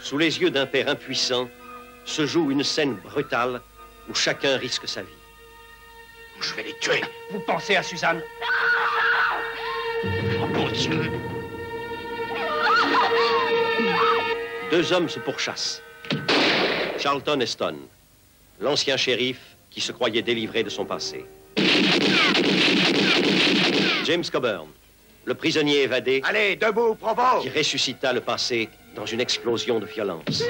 Sous les yeux d'un père impuissant, se joue une scène brutale où chacun risque sa vie. Je vais les tuer? Vous pensez à Suzanne? Oh mon Dieu Deux hommes se pourchassent. Charlton Heston, l'ancien shérif qui se croyait délivré de son passé. James Coburn, le prisonnier évadé Allez, debout, qui ressuscita le passé dans une explosion de violence.